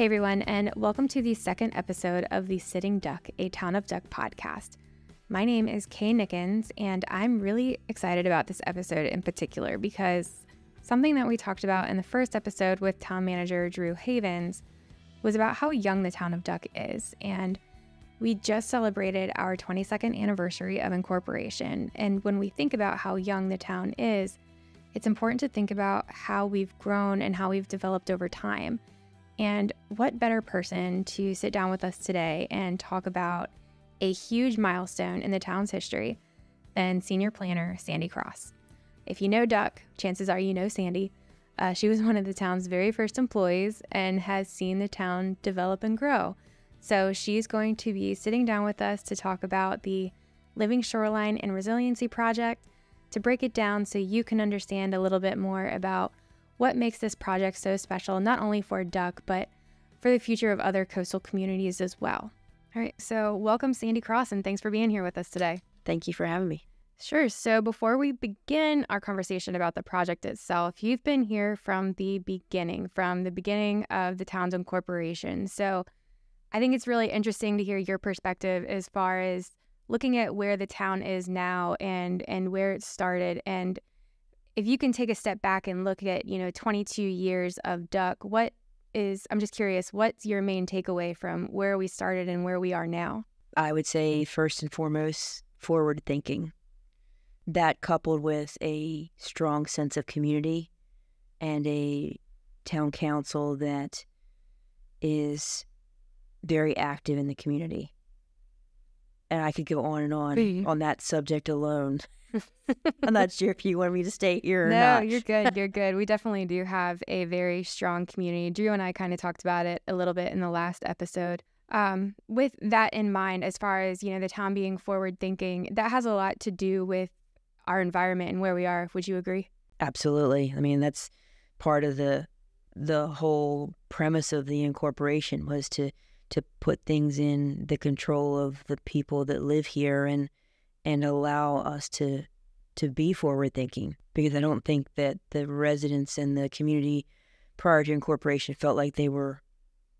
Hey everyone, and welcome to the second episode of the Sitting Duck, a Town of Duck podcast. My name is Kay Nickens, and I'm really excited about this episode in particular because something that we talked about in the first episode with town manager Drew Havens was about how young the town of Duck is. And we just celebrated our 22nd anniversary of incorporation. And when we think about how young the town is, it's important to think about how we've grown and how we've developed over time. And what better person to sit down with us today and talk about a huge milestone in the town's history than senior planner Sandy Cross. If you know Duck, chances are you know Sandy. Uh, she was one of the town's very first employees and has seen the town develop and grow. So she's going to be sitting down with us to talk about the Living Shoreline and Resiliency Project to break it down so you can understand a little bit more about what makes this project so special, not only for Duck, but for the future of other coastal communities as well. All right, so welcome, Sandy Cross, and thanks for being here with us today. Thank you for having me. Sure. So before we begin our conversation about the project itself, you've been here from the beginning, from the beginning of the town's incorporation. So I think it's really interesting to hear your perspective as far as looking at where the town is now and and where it started and if you can take a step back and look at, you know, 22 years of Duck, what is I'm just curious, what's your main takeaway from where we started and where we are now? I would say first and foremost, forward thinking. That coupled with a strong sense of community and a town council that is very active in the community. And I could go on and on mm-hmm. on that subject alone. I'm not sure if you want me to stay here or no, not. you're good. You're good. We definitely do have a very strong community. Drew and I kind of talked about it a little bit in the last episode. Um, with that in mind, as far as you know, the town being forward thinking, that has a lot to do with our environment and where we are. Would you agree? Absolutely. I mean, that's part of the the whole premise of the incorporation was to to put things in the control of the people that live here and and allow us to to be forward thinking because I don't think that the residents and the community prior to incorporation felt like they were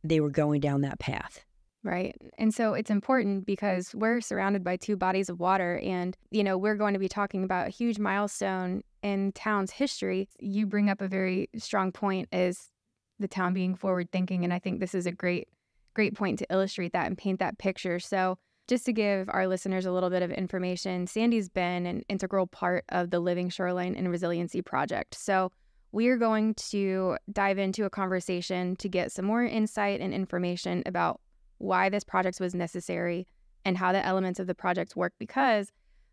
they were going down that path. Right. And so it's important because we're surrounded by two bodies of water and you know, we're going to be talking about a huge milestone in town's history. You bring up a very strong point is the town being forward thinking and I think this is a great great point to illustrate that and paint that picture. So, just to give our listeners a little bit of information, Sandy's been an integral part of the Living Shoreline and Resiliency Project. So, we are going to dive into a conversation to get some more insight and information about why this project was necessary and how the elements of the project work because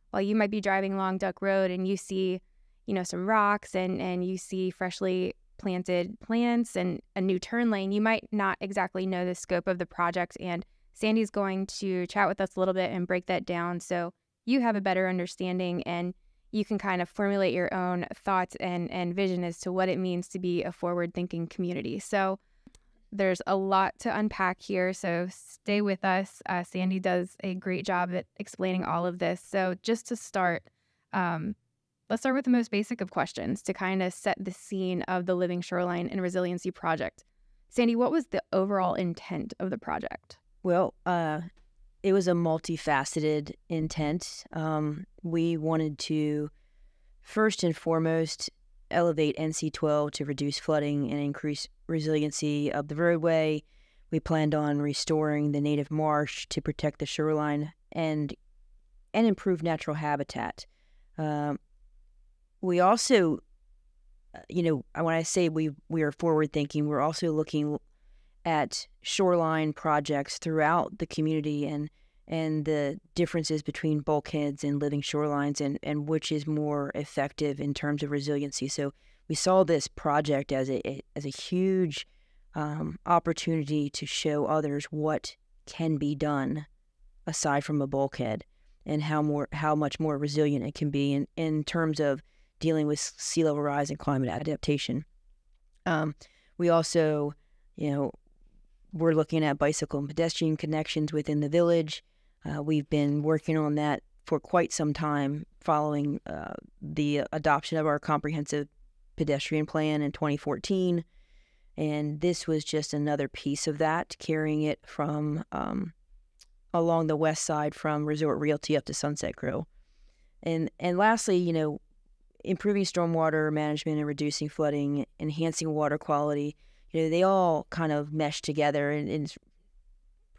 while you might be driving along Duck Road and you see, you know, some rocks and and you see freshly planted plants and a new turn lane, you might not exactly know the scope of the project. And Sandy's going to chat with us a little bit and break that down so you have a better understanding and you can kind of formulate your own thoughts and, and vision as to what it means to be a forward thinking community. So there's a lot to unpack here. So stay with us. Uh, Sandy does a great job at explaining all of this. So just to start, um, Let's start with the most basic of questions to kind of set the scene of the Living Shoreline and Resiliency Project. Sandy, what was the overall intent of the project? Well, uh, it was a multifaceted intent. Um, we wanted to, first and foremost, elevate NC 12 to reduce flooding and increase resiliency of the roadway. We planned on restoring the native marsh to protect the shoreline and and improve natural habitat. Um, we also, uh, you know, when I say we we are forward thinking, we're also looking at shoreline projects throughout the community and and the differences between bulkheads and living shorelines and, and which is more effective in terms of resiliency. So we saw this project as a as a huge um, opportunity to show others what can be done aside from a bulkhead and how more how much more resilient it can be in, in terms of dealing with sea level rise and climate adaptation. Um, we also, you know, we're looking at bicycle and pedestrian connections within the village. Uh, we've been working on that for quite some time following uh, the adoption of our comprehensive pedestrian plan in 2014. And this was just another piece of that, carrying it from um, along the west side from Resort Realty up to Sunset Grill. And and lastly, you know, improving stormwater management and reducing flooding, enhancing water quality, you know, they all kind of mesh together in, it's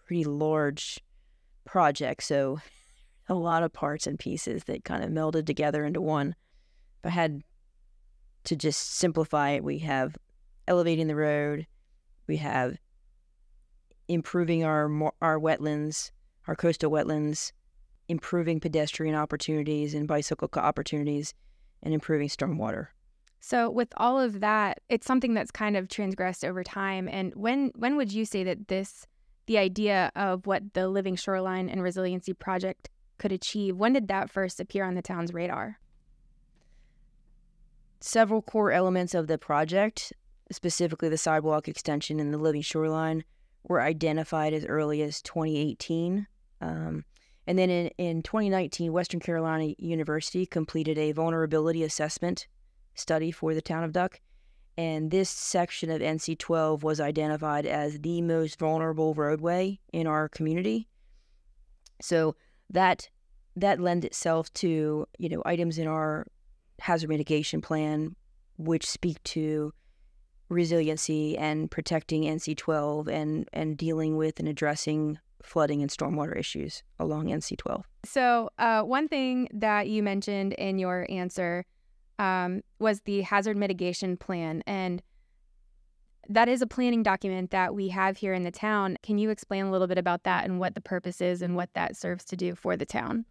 pretty large project. So a lot of parts and pieces that kind of melded together into one. If I had to just simplify it, we have elevating the road, we have improving our our wetlands, our coastal wetlands, improving pedestrian opportunities and bicycle opportunities, and improving stormwater. So with all of that, it's something that's kind of transgressed over time. And when when would you say that this the idea of what the Living Shoreline and Resiliency Project could achieve, when did that first appear on the town's radar? Several core elements of the project, specifically the sidewalk extension and the Living Shoreline, were identified as early as 2018. Um, and then in, in 2019, Western Carolina University completed a vulnerability assessment study for the town of Duck. And this section of NC 12 was identified as the most vulnerable roadway in our community. So that that lends itself to you know items in our hazard mitigation plan which speak to resiliency and protecting NC12 and and dealing with and addressing flooding and stormwater issues along NC12. So, uh, one thing that you mentioned in your answer um, was the hazard mitigation plan. And that is a planning document that we have here in the town. Can you explain a little bit about that and what the purpose is and what that serves to do for the town?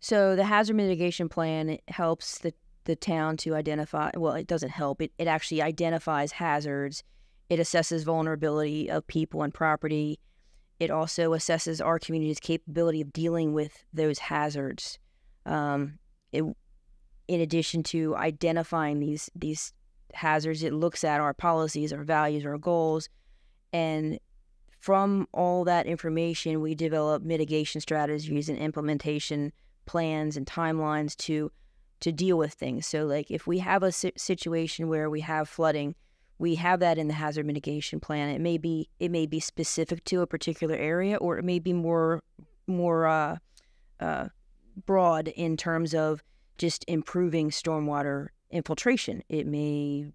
So, the hazard mitigation plan helps the, the town to identify, well, it doesn't help, it, it actually identifies hazards, it assesses vulnerability of people and property it also assesses our community's capability of dealing with those hazards. Um, it, in addition to identifying these these hazards, it looks at our policies, our values, our goals, and from all that information, we develop mitigation strategies and implementation plans and timelines to to deal with things. So, like if we have a situation where we have flooding, we have that in the hazard mitigation plan. It may be it may be specific to a particular area, or it may be more more uh, uh, broad in terms of just improving stormwater infiltration. It may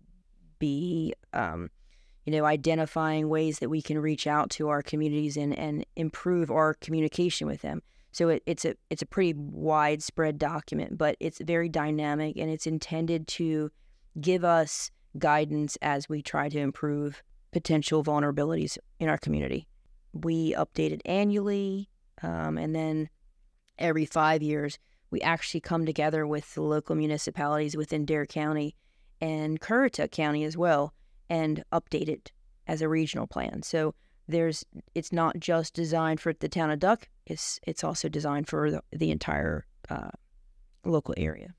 be um, you know identifying ways that we can reach out to our communities and and improve our communication with them. So it, it's a it's a pretty widespread document, but it's very dynamic and it's intended to give us guidance as we try to improve potential vulnerabilities in our community. We update it annually, um, and then every five years, we actually come together with the local municipalities within Dare County and Currituck County as well and update it as a regional plan. So there's it's not just designed for the town of Duck; it's it's also designed for the, the entire uh, local area.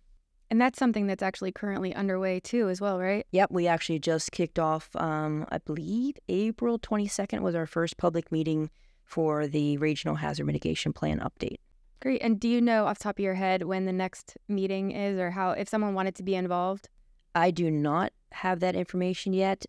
And that's something that's actually currently underway too, as well, right? Yep, we actually just kicked off, um, I believe April 22nd was our first public meeting for the Regional Hazard Mitigation Plan update. Great. And do you know off top of your head when the next meeting is or how, if someone wanted to be involved? I do not have that information yet.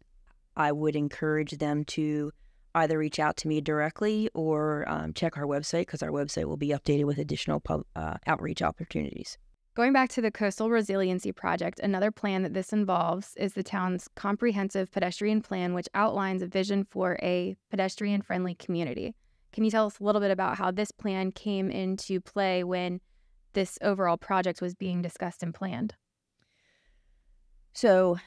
I would encourage them to either reach out to me directly or um, check our website because our website will be updated with additional pub, uh, outreach opportunities. Going back to the Coastal Resiliency Project, another plan that this involves is the town's comprehensive pedestrian plan, which outlines a vision for a pedestrian friendly community. Can you tell us a little bit about how this plan came into play when this overall project was being discussed and planned? So,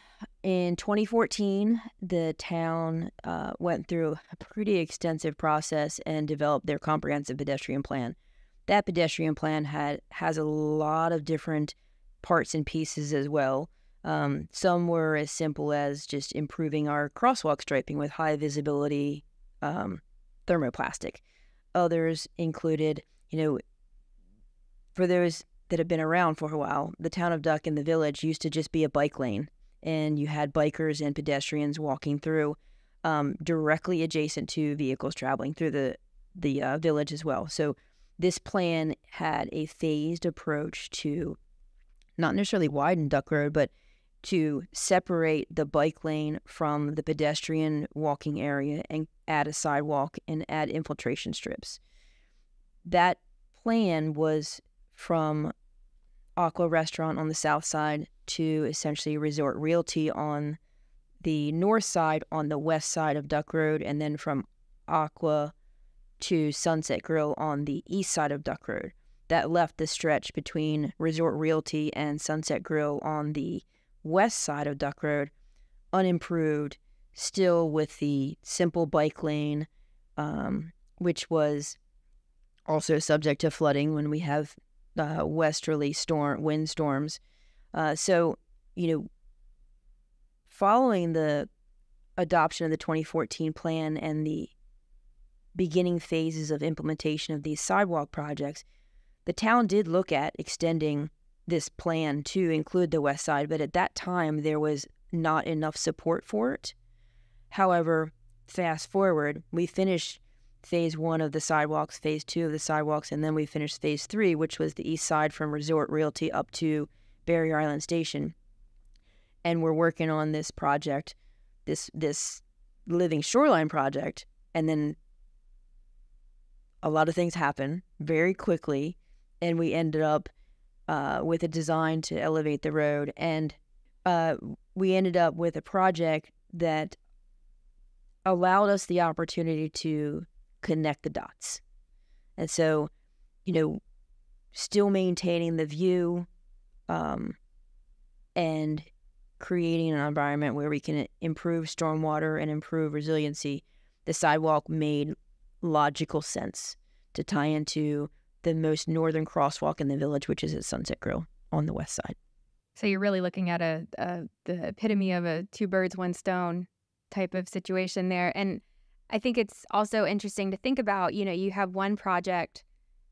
in 2014, the town uh, went through a pretty extensive process and developed their comprehensive pedestrian plan that pedestrian plan had has a lot of different parts and pieces as well. Um, some were as simple as just improving our crosswalk striping with high visibility um, thermoplastic. Others included, you know, for those that have been around for a while, the town of Duck and the village used to just be a bike lane, and you had bikers and pedestrians walking through um, directly adjacent to vehicles traveling through the the uh, village as well. So this plan had a phased approach to not necessarily widen Duck Road, but to separate the bike lane from the pedestrian walking area and add a sidewalk and add infiltration strips. That plan was from Aqua Restaurant on the south side to essentially Resort Realty on the north side on the west side of Duck Road, and then from Aqua to Sunset Grill on the east side of Duck Road. That left the stretch between Resort Realty and Sunset Grill on the west side of Duck Road unimproved, still with the simple bike lane, um, which was also subject to flooding when we have uh, westerly storm wind storms. Uh, so, you know, following the adoption of the 2014 plan and the beginning phases of implementation of these sidewalk projects, the town did look at extending this plan to include the west side, but at that time there was not enough support for it. However, fast forward, we finished phase one of the sidewalks, phase two of the sidewalks, and then we finished phase three, which was the east side from Resort Realty up to Barrier Island Station. And we're working on this project, this this living shoreline project, and then a lot of things happen very quickly, and we ended up uh, with a design to elevate the road, and uh, we ended up with a project that allowed us the opportunity to connect the dots. And so, you know, still maintaining the view um, and creating an environment where we can improve stormwater and improve resiliency, the sidewalk made logical sense to tie into the most northern crosswalk in the village, which is at Sunset Grill on the west side. So you're really looking at a, a the epitome of a two birds one stone type of situation there, and I think it's also interesting to think about. You know, you have one project,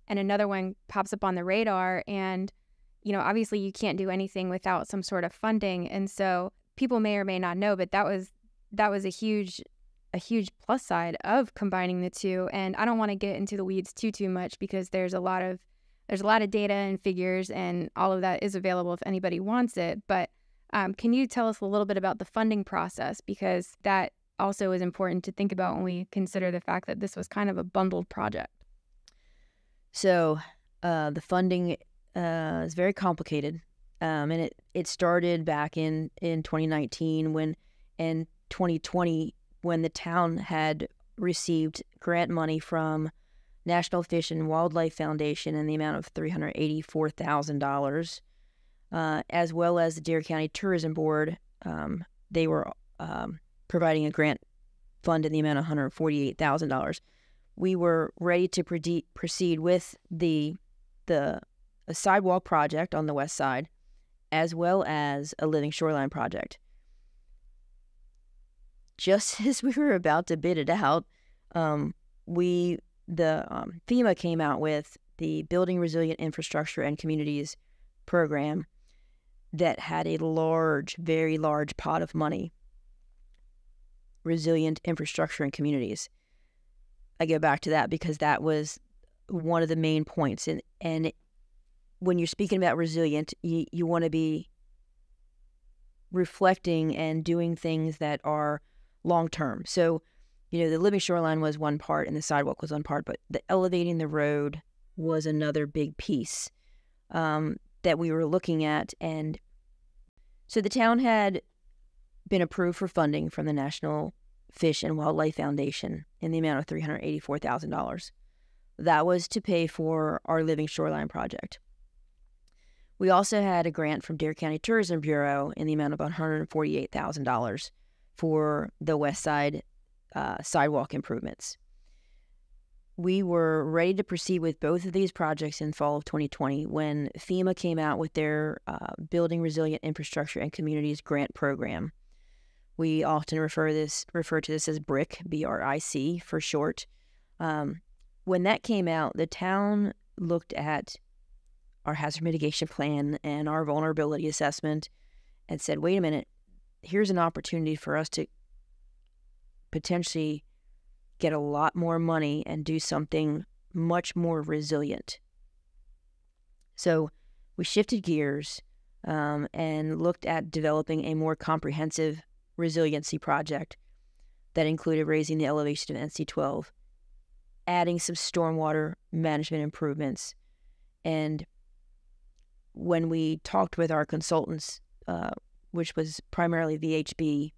and another one pops up on the radar, and you know, obviously you can't do anything without some sort of funding, and so people may or may not know, but that was that was a huge a huge plus side of combining the two. And I don't want to get into the weeds too too much because there's a lot of there's a lot of data and figures, and all of that is available if anybody wants it. But um, can you tell us a little bit about the funding process? Because that also is important to think about when we consider the fact that this was kind of a bundled project. So uh, the funding uh, is very complicated, um, and it it started back in in 2019 when in 2020 when the town had received grant money from National Fish and Wildlife Foundation in the amount of $384,000, uh, as well as the Dare County Tourism Board. Um, they were um, providing a grant fund in the amount of $148,000. We were ready to pre- proceed with the the sidewalk project on the west side, as well as a living shoreline project just as we were about to bid it out, um, we the um, FEMA came out with the Building Resilient Infrastructure and Communities program that had a large, very large pot of money. Resilient infrastructure and communities. I go back to that because that was one of the main points. And and when you're speaking about resilient, you, you want to be reflecting and doing things that are long term. So, you know, the living shoreline was one part and the sidewalk was one part, but the elevating the road was another big piece um, that we were looking at. And so the town had been approved for funding from the National Fish and Wildlife Foundation in the amount of $384,000. That was to pay for our Living Shoreline project. We also had a grant from Dare County Tourism Bureau in the amount of $148,000 for the West Side uh, sidewalk improvements. We were ready to proceed with both of these projects in fall of 2020 when FEMA came out with their uh, Building Resilient Infrastructure and Communities Grant Program. We often refer this refer to this as BRIC, B-R-I-C for short. Um, when that came out, the town looked at our hazard mitigation plan and our vulnerability assessment and said, "Wait a minute, here's an opportunity for us to potentially get a lot more money and do something much more resilient. So we shifted gears. um, and looked at developing a more comprehensive resiliency project that included raising the elevation of NC 12, adding some stormwater management improvements. And when we talked with our consultants, uh, which was primarily VHB,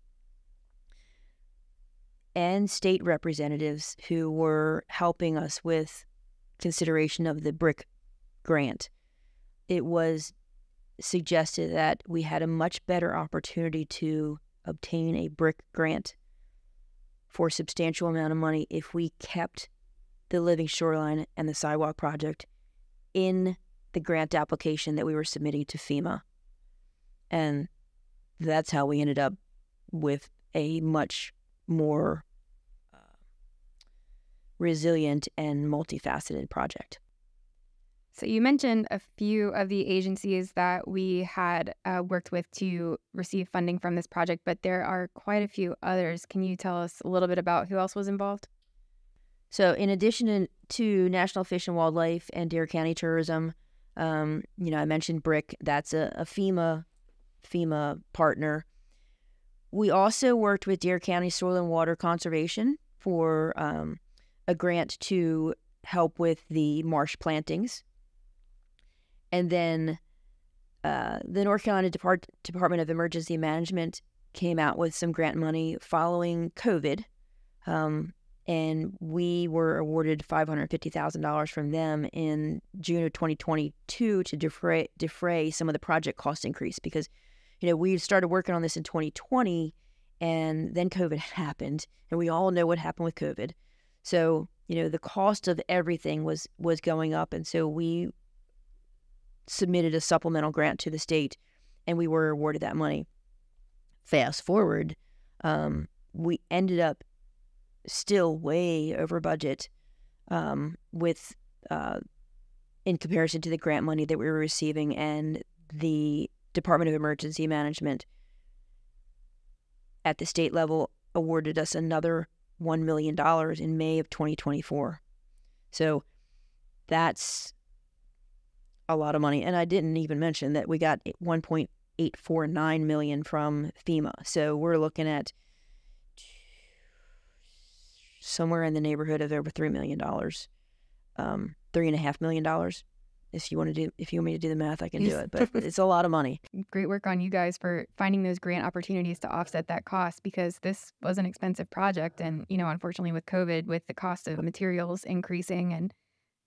and state representatives who were helping us with consideration of the BRIC grant, it was suggested that we had a much better opportunity to obtain a BRIC grant for a substantial amount of money if we kept the living shoreline and the sidewalk project in the grant application that we were submitting to FEMA. And that's how we ended up with a much more resilient and multifaceted project. So, you mentioned a few of the agencies that we had uh, worked with to receive funding from this project, but there are quite a few others. Can you tell us a little bit about who else was involved? So, in addition to National Fish and Wildlife and Dare County Tourism, um, you know, I mentioned BRIC. That's a, a FEMA FEMA partner. We also worked with Dare County Soil and Water Conservation for um, a grant to help with the marsh plantings and then uh, the North Carolina Depart- Department of Emergency Management came out with some grant money following COVID. Um, and we were awarded $550,000 from them in June of 2022 to defray, defray some of the project cost increase because, you know, we started working on this in 2020 and then COVID happened and we all know what happened with COVID. So, you know, the cost of everything was was going up and so we submitted a supplemental grant to the state and we were awarded that money. Fast forward, um, we ended up still way over budget um, with uh, in comparison to the grant money that we were receiving and the Department of Emergency Management at the state level awarded us another $1 million in May of 2024. So that's a lot of money. And I didn't even mention that we got 1.849 million from FEMA. So we're looking at somewhere in the neighborhood of over three million dollars, um, three and a half million dollars. If you want to do, if you want me to do the math, I can do it. But it's a lot of money. Great work on you guys for finding those grant opportunities to offset that cost because this was an expensive project, and you know, unfortunately, with COVID, with the cost of materials increasing and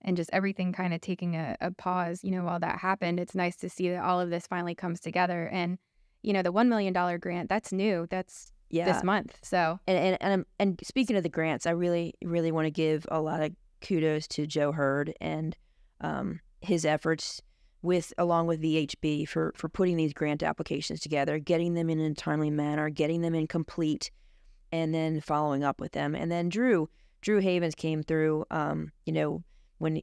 and just everything kind of taking a, a pause, you know, while that happened, it's nice to see that all of this finally comes together. And, you know, the $1 million grant, that's new. That's yeah. this month. So, and, and, and, and speaking of the grants, I really, really want to give a lot of kudos to Joe Heard and um, his efforts with along with VHB for for putting these grant applications together, getting them in a timely manner, getting them in complete, and then following up with them. And then Drew Drew Havens came through. Um, you know, when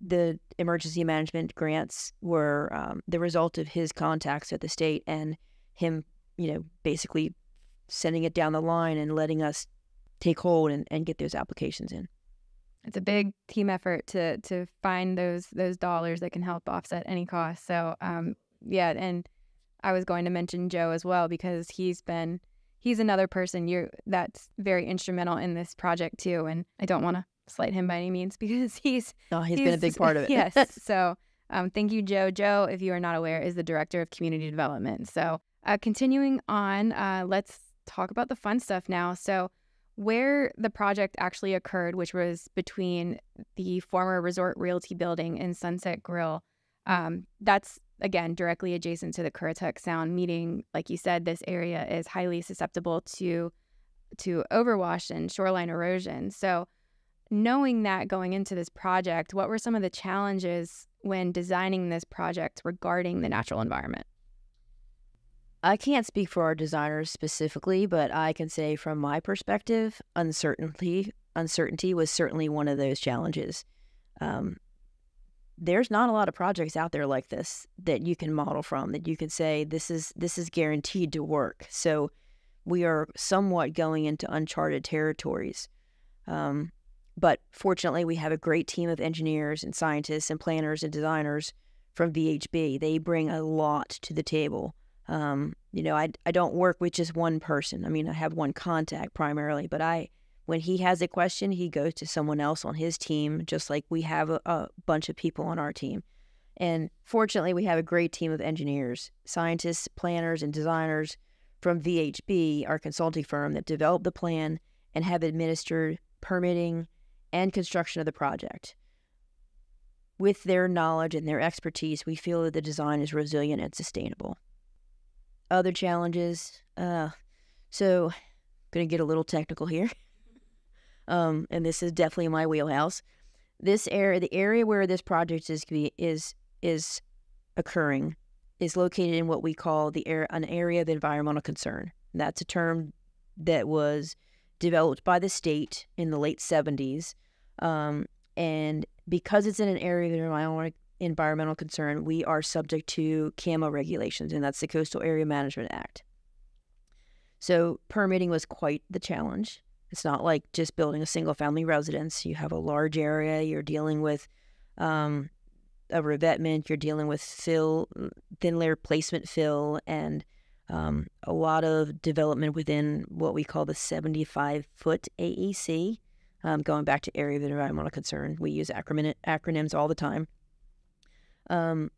the emergency management grants were um, the result of his contacts at the state and him, you know, basically sending it down the line and letting us take hold and, and get those applications in. It's a big team effort to to find those those dollars that can help offset any cost. So um, yeah, and I was going to mention Joe as well because he's been he's another person you that's very instrumental in this project too. And I don't want to slight him by any means because he's oh he's, he's been a big part of it. yes. So um, thank you, Joe. Joe, if you are not aware, is the director of community development. So uh, continuing on, uh, let's talk about the fun stuff now. So where the project actually occurred, which was between the former Resort Realty building and Sunset Grill, um, that's again directly adjacent to the Currituck Sound. Meaning, like you said, this area is highly susceptible to to overwash and shoreline erosion. So knowing that going into this project, what were some of the challenges when designing this project regarding the natural environment? I can't speak for our designers specifically, but I can say from my perspective, uncertainty uncertainty was certainly one of those challenges. Um, there's not a lot of projects out there like this that you can model from that you can say this is this is guaranteed to work. So we are somewhat going into uncharted territories. Um, but fortunately, we have a great team of engineers and scientists and planners and designers from VHB. They bring a lot to the table. Um, you know, I, I don't work with just one person. I mean, I have one contact primarily, but I when he has a question, he goes to someone else on his team, just like we have a, a bunch of people on our team. And fortunately, we have a great team of engineers, scientists, planners, and designers from VHB, our consulting firm that developed the plan and have administered permitting and construction of the project. With their knowledge and their expertise, we feel that the design is resilient and sustainable. Other challenges, uh, so I'm going to get a little technical here. um, and this is definitely my wheelhouse. This area, the area where this project is is is occurring, is located in what we call the air, an area of environmental concern. That's a term that was developed by the state in the late 70s. Um, and because it's in an area of environmental, environmental concern, we are subject to CAMA regulations, and that's the Coastal Area Management Act. So permitting was quite the challenge. It's not like just building a single family residence. You have a large area, you're dealing with um, a revetment, you're dealing with fill, thin layer placement fill, and um, a lot of development within what we call the 75 foot AEC. Um, going back to area of environmental concern, we use acronym, acronyms all the time. Um,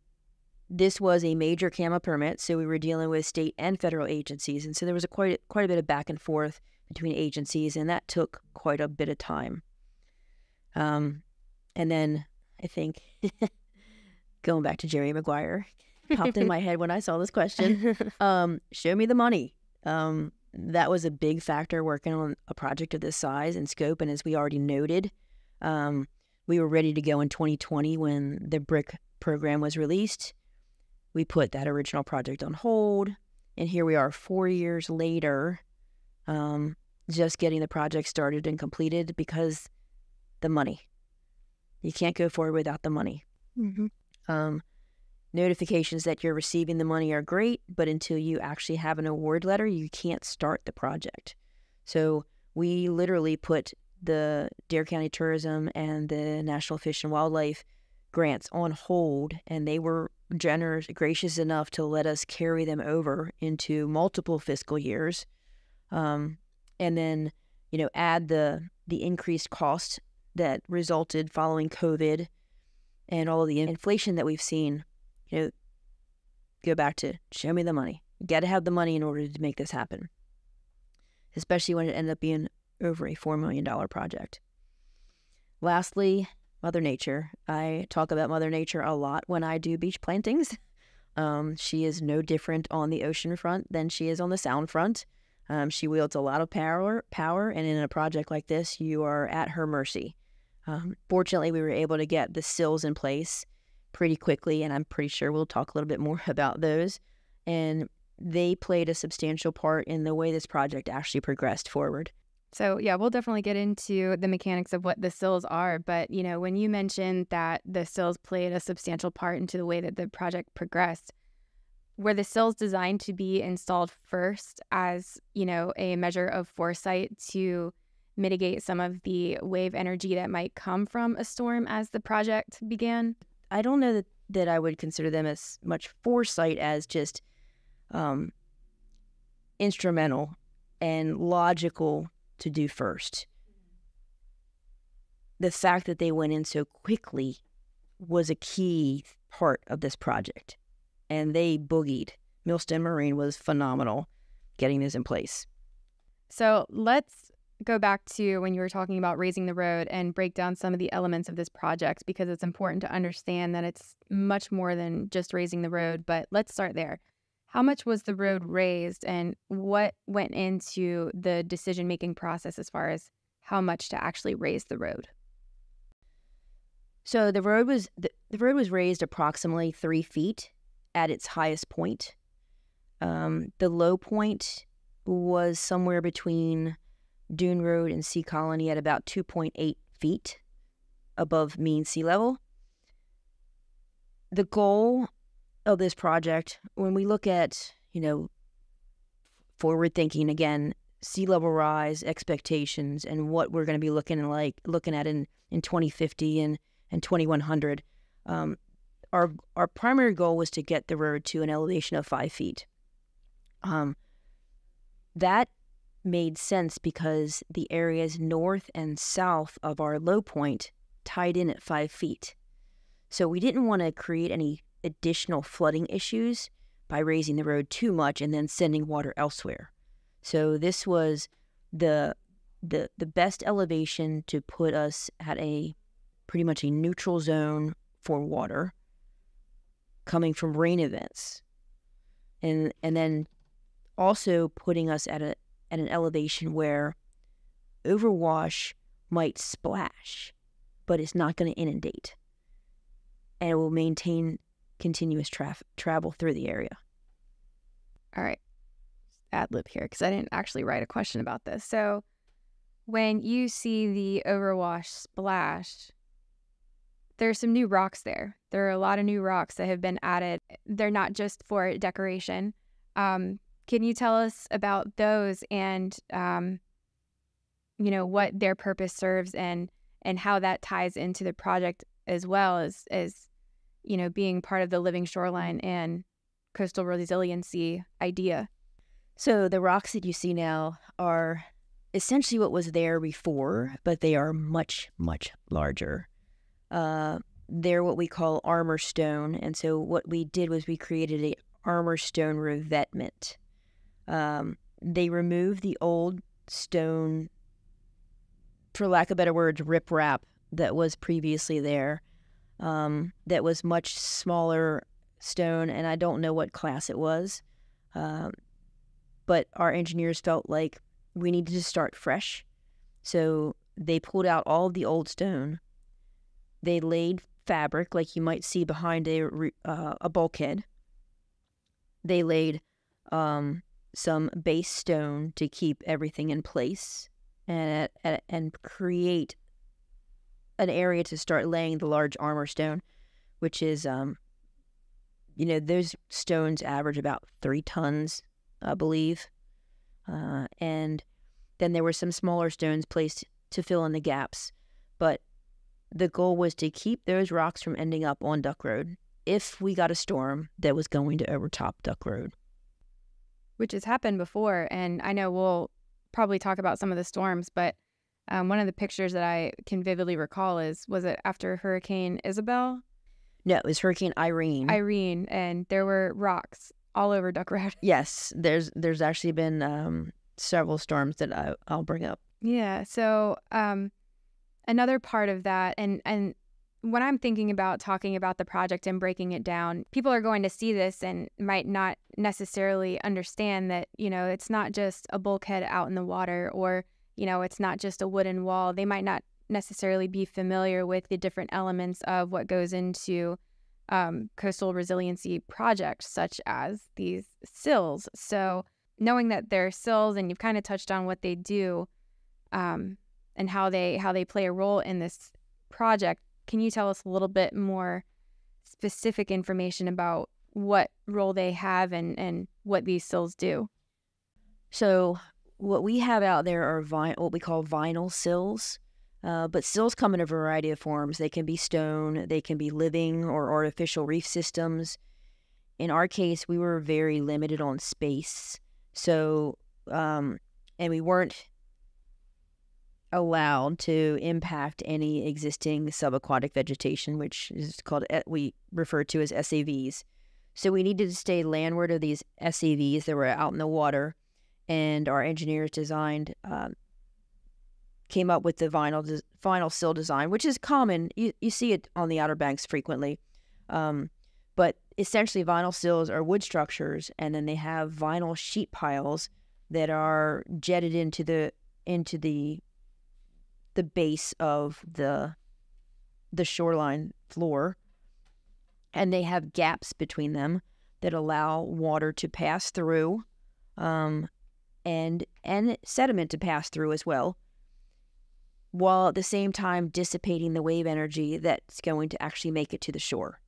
this was a major CAMA permit, so we were dealing with state and federal agencies, and so there was a quite quite a bit of back and forth between agencies, and that took quite a bit of time. Um, and then I think going back to Jerry Maguire popped in my head when I saw this question. Um, show me the money. Um, that was a big factor working on a project of this size and scope. And as we already noted, um, we were ready to go in 2020 when the BRIC program was released. We put that original project on hold. And here we are four years later um, just getting the project started and completed because the money. You can't go forward without the money. Mm-hmm. Um, notifications that you're receiving the money are great, but until you actually have an award letter, you can't start the project. So we literally put the Dare County Tourism and the National Fish and Wildlife grants on hold, and they were generous, gracious enough to let us carry them over into multiple fiscal years um, and then you know add the the increased cost that resulted following COVID and all the inflation that we've seen. You know, go back to show me the money. You got to have the money in order to make this happen, especially when it ended up being over a $4 million project. Lastly, Mother Nature. I talk about Mother Nature a lot when I do beach plantings. Um, she is no different on the ocean front than she is on the sound front. Um, she wields a lot of power, power, and in a project like this, you are at her mercy. Um, fortunately, we were able to get the sills in place pretty quickly, and I'm pretty sure we'll talk a little bit more about those. And they played a substantial part in the way this project actually progressed forward. So, yeah, we'll definitely get into the mechanics of what the sills are. But, you know, when you mentioned that the sills played a substantial part into the way that the project progressed, were the sills designed to be installed first as you know a measure of foresight to mitigate some of the wave energy that might come from a storm as the project began i don't know that, that i would consider them as much foresight as just um, instrumental and logical to do first the fact that they went in so quickly was a key part of this project and they boogied. Millstone Marine was phenomenal getting this in place. So let's go back to when you were talking about raising the road and break down some of the elements of this project because it's important to understand that it's much more than just raising the road. But let's start there. How much was the road raised and what went into the decision making process as far as how much to actually raise the road? So the road was the, the road was raised approximately three feet at its highest point. Um, the low point was somewhere between Dune Road and Sea Colony at about 2.8 feet above mean sea level. The goal of this project, when we look at, you know, forward thinking again, sea level rise expectations and what we're going to be looking like looking at in, in 2050 and, and 2100, um, our our primary goal was to get the road to an elevation of five feet. Um, that made sense because the areas north and south of our low point tied in at five feet. So we didn't want to create any additional flooding issues by raising the road too much and then sending water elsewhere. So this was the the the best elevation to put us at a pretty much a neutral zone for water coming from rain events. And and then also putting us at a at an elevation where overwash might splash, but it's not going to inundate. And it will maintain continuous traf- travel through the area. All right. Ad lib here because I didn't actually write a question about this. So, when you see the overwash splash, there's some new rocks there. There are a lot of new rocks that have been added. They're not just for decoration. Um, can you tell us about those and um, you know what their purpose serves and and how that ties into the project as well as as you know being part of the living shoreline and coastal resiliency idea? So the rocks that you see now are essentially what was there before, but they are much much larger. Uh, they're what we call armor stone, and so what we did was we created a armor stone revetment. Um, they removed the old stone, for lack of better words, riprap that was previously there. Um, that was much smaller stone, and I don't know what class it was. Um, but our engineers felt like we needed to start fresh. So they pulled out all of the old stone. They laid fabric, like you might see behind a, uh, a bulkhead. They laid um, some base stone to keep everything in place and, and create an area to start laying the large armor stone, which is, um, you know, those stones average about three tons, I believe. Uh, and then there were some smaller stones placed to fill in the gaps. But the goal was to keep those rocks from ending up on Duck Road if we got a storm that was going to overtop Duck Road which has happened before. And I know we'll probably talk about some of the storms, but um, one of the pictures that I can vividly recall is was it after Hurricane Isabel? No, it was Hurricane Irene. Irene, and there were rocks all over Duck Road. Yes, there's there's actually been um, several storms that I, I'll bring up. Yeah. So um, another part of that, and and when I'm thinking about talking about the project and breaking it down, people are going to see this and might not necessarily understand that, you know, it's not just a bulkhead out in the water or, you know, it's not just a wooden wall. They might not necessarily be familiar with the different elements of what goes into um, coastal resiliency projects, such as these sills. So, knowing that they're sills and you've kind of touched on what they do um, and how they how they play a role in this project can you tell us a little bit more specific information about what role they have and, and what these sills do? So, what we have out there are vi- what we call vinyl sills. Uh, but sills come in a variety of forms. They can be stone, they can be living or artificial reef systems. In our case, we were very limited on space. So, um, and we weren't allowed to impact any existing subaquatic vegetation, which is called, we refer to as SAVs. So we needed to stay landward of these SAVs that were out in the water. And our engineers designed, um, came up with the vinyl, vinyl sill design, which is common. You, you see it on the Outer Banks frequently. Um, but essentially, vinyl sills are wood structures, and then they have vinyl sheet piles that are jetted into the into the the base of the the shoreline floor and they have gaps between them that allow water to pass through um, and and sediment to pass through as well while at the same time dissipating the wave energy that's going to actually make it to the shore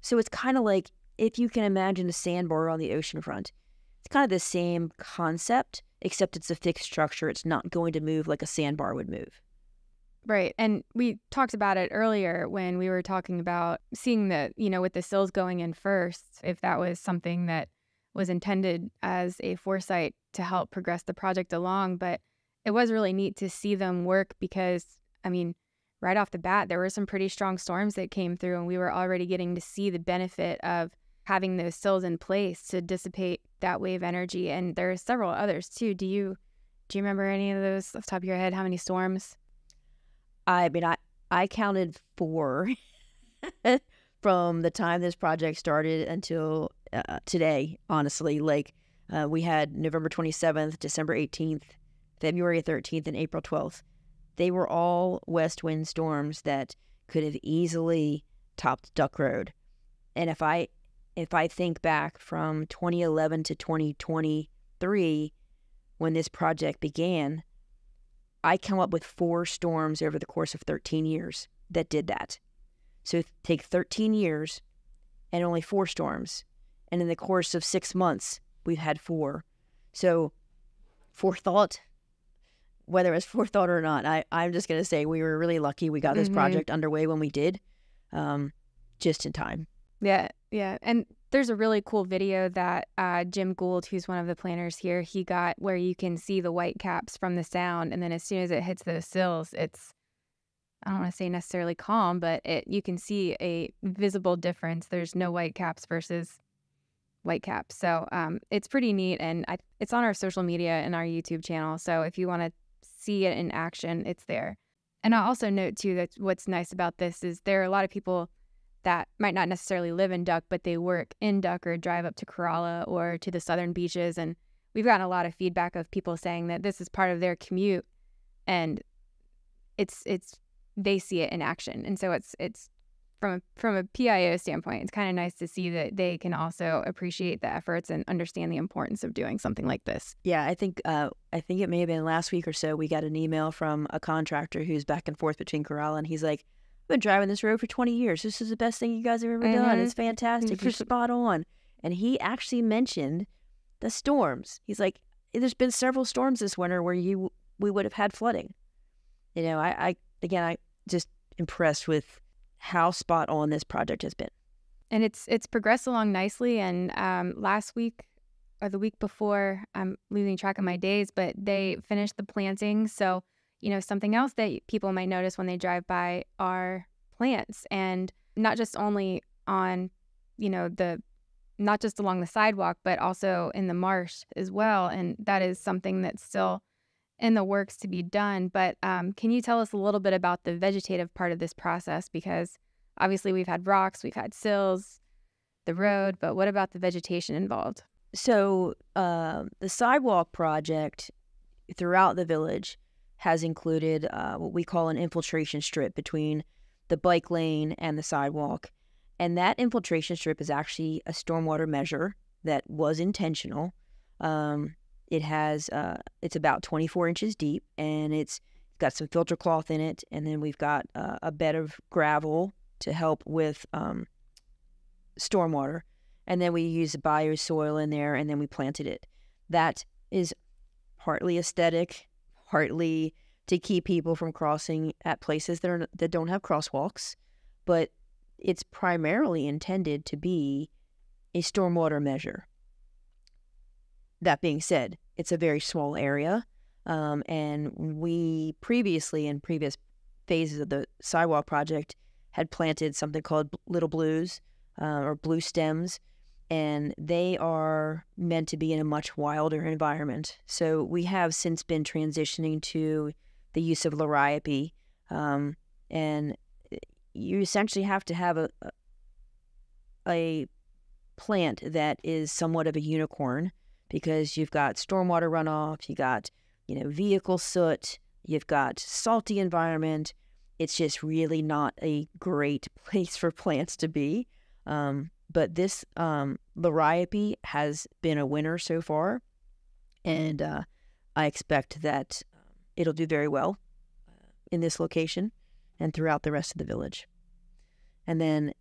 so it's kind of like if you can imagine a sandbar on the ocean front it's kind of the same concept except it's a fixed structure it's not going to move like a sandbar would move Right. And we talked about it earlier when we were talking about seeing the, you know, with the sills going in first, if that was something that was intended as a foresight to help progress the project along. But it was really neat to see them work because, I mean, right off the bat, there were some pretty strong storms that came through, and we were already getting to see the benefit of having those sills in place to dissipate that wave energy. And there are several others too. Do you do you remember any of those off the top of your head? How many storms? I mean, I I counted four from the time this project started until uh, today. Honestly, like uh, we had November twenty seventh, December eighteenth, February thirteenth, and April twelfth. They were all west wind storms that could have easily topped Duck Road. And if I if I think back from 2011 to 2023, when this project began, I come up with four storms over the course of 13 years that did that. So take 13 years and only four storms. And in the course of six months, we've had four. So forethought whether it was forethought or not, I, I'm just going to say we were really lucky we got this mm-hmm. project underway when we did, um, just in time. Yeah, yeah. And there's a really cool video that uh, Jim Gould, who's one of the planners here, he got where you can see the white caps from the sound. And then as soon as it hits those sills, it's, I don't want to say necessarily calm, but it you can see a visible difference. There's no white caps versus white caps. So um, it's pretty neat. And I, it's on our social media and our YouTube channel. So if you want to see it in action, it's there. And I'll also note too that what's nice about this is there are a lot of people that might not necessarily live in Duck, but they work in Duck or drive up to Corolla or to the southern beaches. And we've gotten a lot of feedback of people saying that this is part of their commute and it's it's they see it in action. And so it's it's from a, from a PIO standpoint, it's kind of nice to see that they can also appreciate the efforts and understand the importance of doing something like this. Yeah, I think uh, I think it may have been last week or so. We got an email from a contractor who's back and forth between Corolla, and he's like, "I've been driving this road for 20 years. This is the best thing you guys have ever mm-hmm. done. It's fantastic. You're spot on." And he actually mentioned the storms. He's like, "There's been several storms this winter where you we would have had flooding." You know, I, I again, I just impressed with how spot on this project has been. And it's it's progressed along nicely. And um, last week or the week before, I'm losing track of my days, but they finished the planting. So you know something else that people might notice when they drive by are plants, and not just only on you know the not just along the sidewalk, but also in the marsh as well. And that is something that's still in the works to be done. But um, can you tell us a little bit about the vegetative part of this process? Because obviously we've had rocks, we've had sills, the road, but what about the vegetation involved? So uh, the sidewalk project throughout the village has included uh, what we call an infiltration strip between the bike lane and the sidewalk. And that infiltration strip is actually a stormwater measure that was intentional. Um, it has uh, it's about 24 inches deep, and it's got some filter cloth in it, and then we've got uh, a bed of gravel to help with um, stormwater, and then we use bio soil in there, and then we planted it. That is partly aesthetic, partly to keep people from crossing at places that are that don't have crosswalks, but it's primarily intended to be a stormwater measure. That being said, it's a very small area. Um, and we previously, in previous phases of the sidewalk project, had planted something called little blues uh, or blue stems, and they are meant to be in a much wilder environment. So we have since been transitioning to the use of liriope, um, and you essentially have to have a, a plant that is somewhat of a unicorn because you've got stormwater runoff, you got, you know, vehicle soot, you've got salty environment. It's just really not a great place for plants to be. Um, but this um, Liriope has been a winner so far, and uh, I expect that um, it'll do very well uh, in this location and throughout the rest of the village. And then,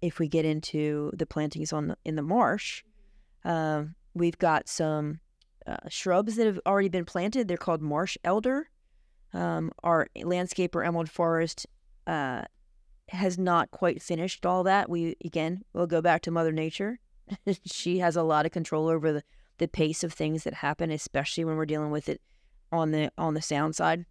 if we get into the plantings on the, in the marsh, um, We've got some uh, shrubs that have already been planted. They're called marsh elder. Um, our landscaper Emerald Forest uh, has not quite finished all that. We again we'll go back to Mother Nature. she has a lot of control over the, the pace of things that happen, especially when we're dealing with it on the on the sound side.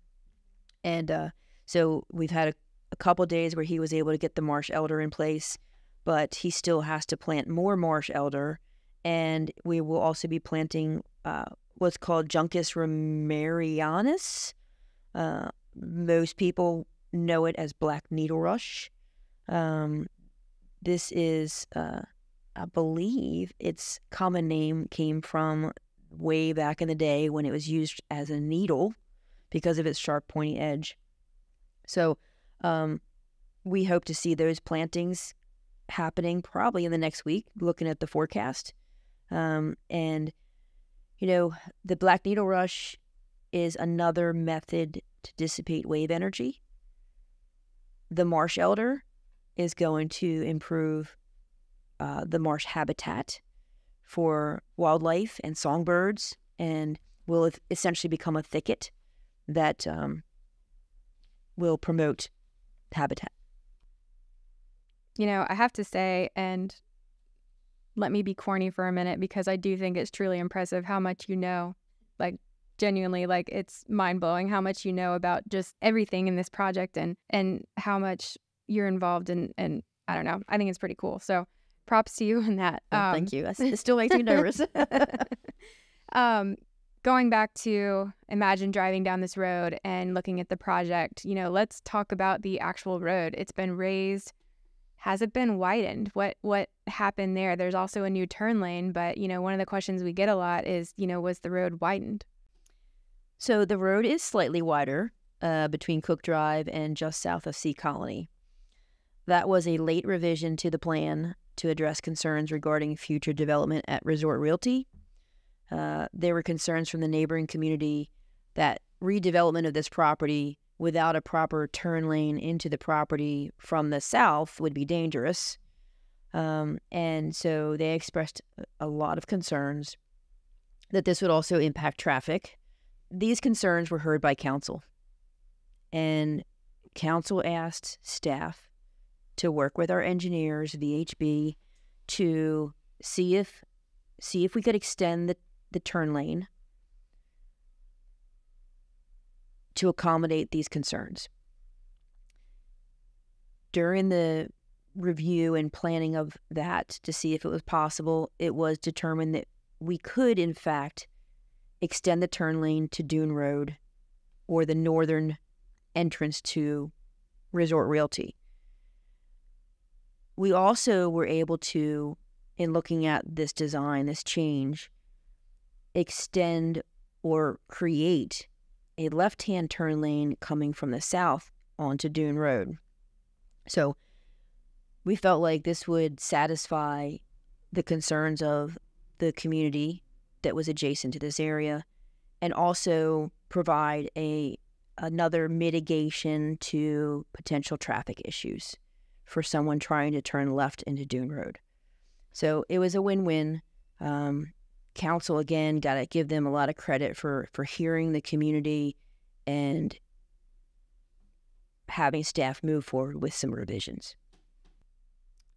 And uh, so we've had a, a couple days where he was able to get the marsh elder in place, but he still has to plant more marsh elder. And we will also be planting uh, what's called Juncus roemerianus. Uh, most people know it as black needle rush. Um, this is, uh, I believe, its common name came from way back in the day when it was used as a needle because of its sharp, pointy edge. So, um, we hope to see those plantings happening probably in the next week, looking at the forecast. Um, and, you know, the black needle rush is another method to dissipate wave energy. The marsh elder is going to improve uh, the marsh habitat for wildlife and songbirds and will essentially become a thicket that um, will promote habitat. You know, I have to say, and let me be corny for a minute because I do think it's truly impressive how much you know. Like, genuinely, like, it's mind blowing how much you know about just everything in this project and, and how much you're involved in. And I don't know, I think it's pretty cool. So, props to you in that. Well, um, thank you. It still makes me nervous. um, going back to imagine driving down this road and looking at the project, you know, let's talk about the actual road. It's been raised has it been widened? What what happened there? There's also a new turn lane, but you know, one of the questions we get a lot is, you know, was the road widened? So the road is slightly wider uh, between Cook Drive and just south of Sea Colony. That was a late revision to the plan to address concerns regarding future development at Resort Realty. Uh, there were concerns from the neighboring community that redevelopment of this property without a proper turn lane into the property from the south would be dangerous. Um, and so they expressed a lot of concerns that this would also impact traffic. These concerns were heard by council. And council asked staff to work with our engineers, VHB, to see if see if we could extend the, the turn lane to accommodate these concerns. During the review and planning of that to see if it was possible, it was determined that we could, in fact, extend the turn lane to Dune Road or the northern entrance to Resort Realty. We also were able to, in looking at this design, this change, extend or create a left hand turn lane coming from the south onto Dune Road. So we felt like this would satisfy the concerns of the community that was adjacent to this area and also provide a another mitigation to potential traffic issues for someone trying to turn left into Dune Road. So it was a win-win. Um, council again got to give them a lot of credit for for hearing the community and having staff move forward with some revisions.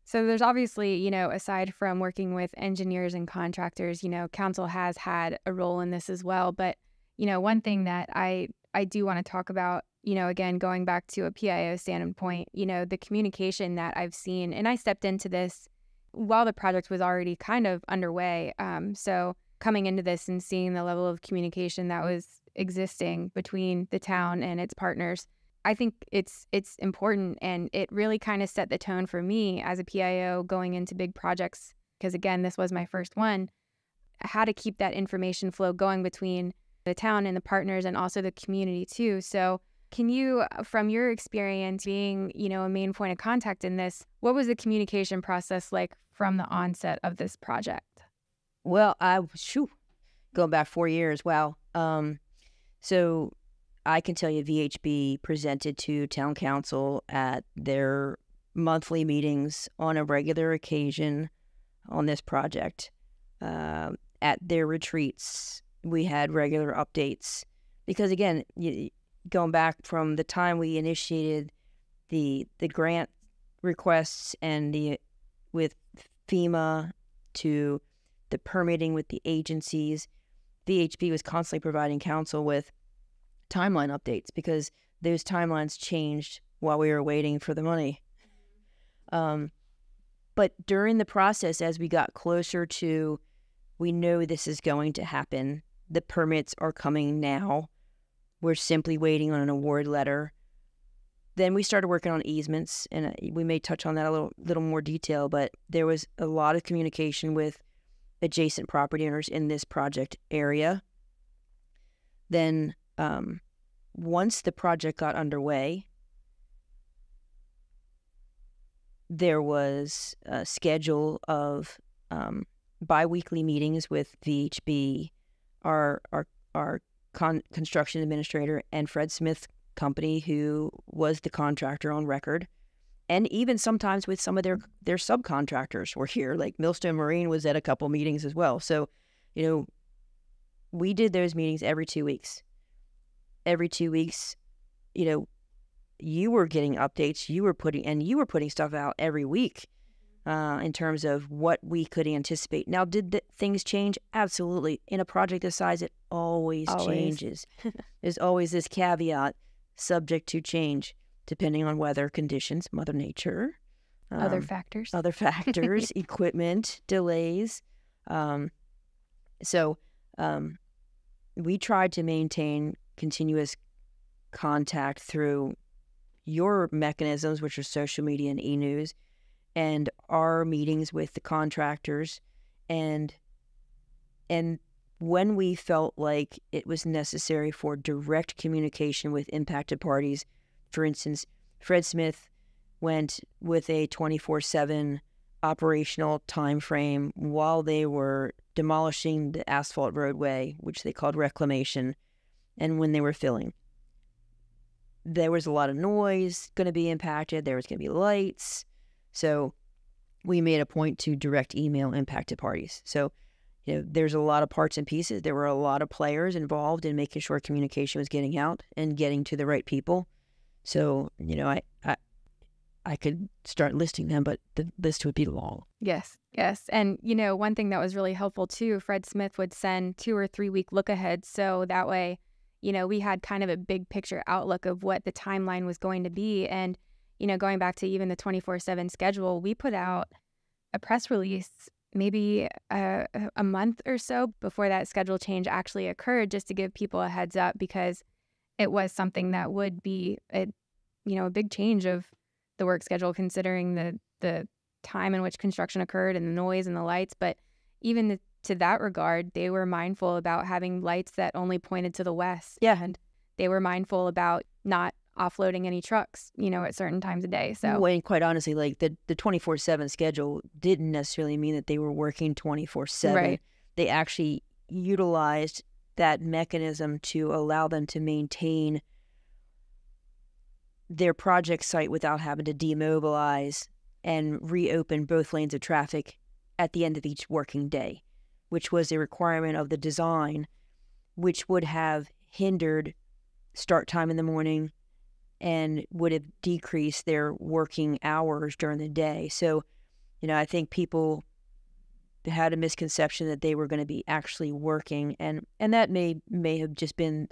So there's obviously, you know, aside from working with engineers and contractors, you know, council has had a role in this as well, but you know, one thing that I I do want to talk about, you know, again going back to a PIO standpoint, you know, the communication that I've seen and I stepped into this while the project was already kind of underway. Um, so coming into this and seeing the level of communication that was existing between the town and its partners, I think it's it's important and it really kind of set the tone for me as a PIO going into big projects because again, this was my first one. How to keep that information flow going between the town and the partners and also the community too. So can you, uh, from your experience being, you know, a main point of contact in this, what was the communication process like from the onset of this project? Well, I shoo, going back four years. Wow. Um, so I can tell you, VHB presented to town council at their monthly meetings on a regular occasion on this project. Uh, at their retreats, we had regular updates because, again, you, going back from the time we initiated the the grant requests and the with FEMA to the permitting with the agencies, VHB was constantly providing council with timeline updates because those timelines changed while we were waiting for the money. Um, but during the process, as we got closer to, we know this is going to happen. The permits are coming now. We're simply waiting on an award letter. Then we started working on easements, and uh, we may touch on that a little, little more detail. But there was a lot of communication with adjacent property owners in this project area. Then, um, once the project got underway, there was a schedule of um, biweekly meetings with VHB, our our our con- construction administrator, and Fred Smith Company, who was the contractor on record, and even sometimes with some of their their subcontractors were here. Like Millstone Marine was at a couple meetings as well. So, you know, we did those meetings every two weeks. Every two weeks, you know, you were getting updates, you were putting, and you were putting stuff out every week uh, in terms of what we could anticipate. Now, did the, things change? Absolutely. In a project this size, it always, always. changes. There's always this caveat subject to change depending on weather conditions, Mother Nature, um, other factors, other factors, equipment, delays. Um, so um, we tried to maintain continuous contact through your mechanisms, which are social media and e news, and our meetings with the contractors, and and when we felt like it was necessary for direct communication with impacted parties, for instance, Fred Smith went with a 24/7 operational time frame while they were demolishing the asphalt roadway, which they called reclamation, and when they were filling there was a lot of noise going to be impacted. There was going to be lights. So we made a point to direct email impacted parties. So, you know, there's a lot of parts and pieces. There were a lot of players involved in making sure communication was getting out and getting to the right people. So, you know, I, I, I could start listing them, but the list would be long. Yes, yes. And, you know, one thing that was really helpful too, Fred Smith would send two or three week look ahead. So that way, you know, we had kind of a big picture outlook of what the timeline was going to be. And, you know, going back to even the 24 7 schedule, we put out a press release maybe a, a month or so before that schedule change actually occurred just to give people a heads up because it was something that would be a you know a big change of the work schedule considering the the time in which construction occurred and the noise and the lights but even the to that regard, they were mindful about having lights that only pointed to the west. Yeah. And they were mindful about not offloading any trucks, you know, at certain times of day. So, well, and quite honestly, like the the twenty four seven schedule didn't necessarily mean that they were working twenty four seven. They actually utilized that mechanism to allow them to maintain their project site without having to demobilize and reopen both lanes of traffic at the end of each working day which was a requirement of the design, which would have hindered start time in the morning and would have decreased their working hours during the day. So, you know, I think people had a misconception that they were going to be actually working, and and that may may have just been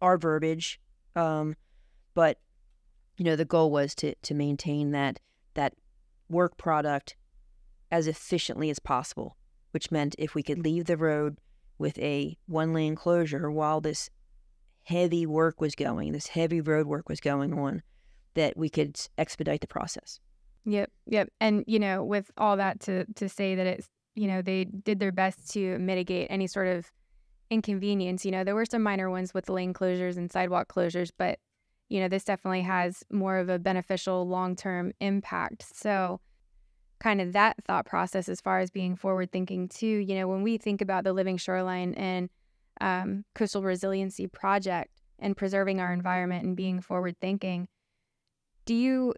our verbiage, um, but you know, the goal was to to maintain that that work product as efficiently as possible which meant if we could leave the road with a one lane closure while this heavy work was going, this heavy road work was going on, that we could expedite the process. Yep, yep. And you know, with all that to to say that it's you know they did their best to mitigate any sort of inconvenience. You know, there were some minor ones with the lane closures and sidewalk closures, but you know, this definitely has more of a beneficial long term impact. So kind of that thought process as far as being forward thinking too. You know, when we think about the Living Shoreline and um, Coastal Resiliency Project and preserving our environment and being forward thinking, do you,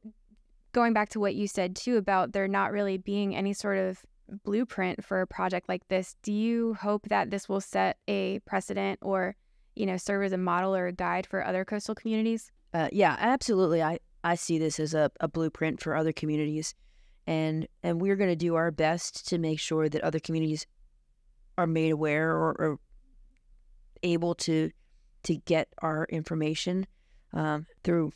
going back to what you said too about there not really being any sort of blueprint for a project like this, do you hope that this will set a precedent or you know, serve as a model or a guide for other coastal communities? Uh, yeah, absolutely. I, I see this as a, a blueprint for other communities. And, and we're going to do our best to make sure that other communities are made aware or, or able to to get our information um, through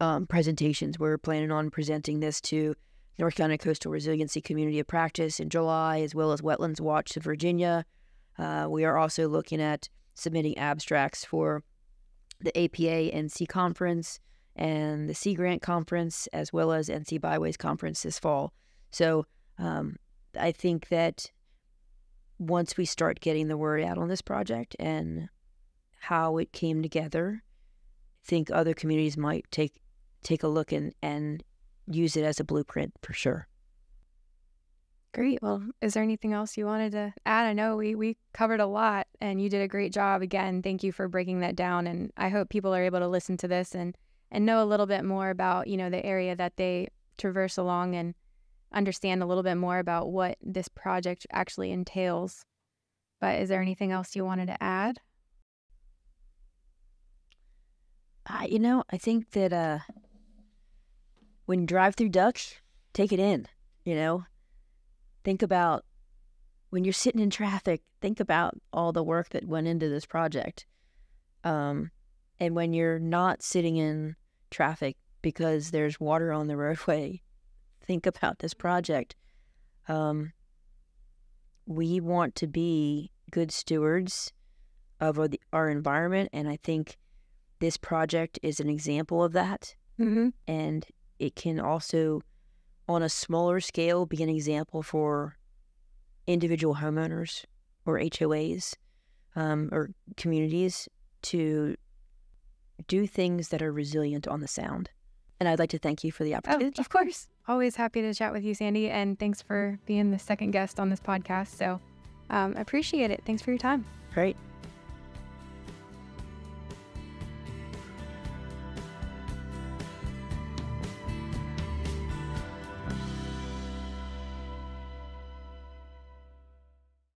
um, presentations. We're planning on presenting this to North Carolina Coastal Resiliency Community of Practice in July, as well as Wetlands Watch to Virginia. Uh, we are also looking at submitting abstracts for the APA NC conference and the Sea Grant conference, as well as NC Byways conference this fall. So um, I think that once we start getting the word out on this project and how it came together, I think other communities might take take a look and, and use it as a blueprint for sure. Great. Well, is there anything else you wanted to add? I know we we covered a lot and you did a great job. Again, thank you for breaking that down and I hope people are able to listen to this and and know a little bit more about, you know, the area that they traverse along and understand a little bit more about what this project actually entails. But is there anything else you wanted to add? Uh, you know, I think that uh, when you drive through Duck, take it in. You know, think about when you're sitting in traffic, think about all the work that went into this project. Um, and when you're not sitting in traffic because there's water on the roadway, think about this project. Um, we want to be good stewards of our, our environment, and I think this project is an example of that. Mm-hmm. And it can also on a smaller scale, be an example for individual homeowners or HOAs um, or communities to do things that are resilient on the sound. And I'd like to thank you for the opportunity. Oh, of course. Always happy to chat with you, Sandy. And thanks for being the second guest on this podcast. So um, appreciate it. Thanks for your time. Great.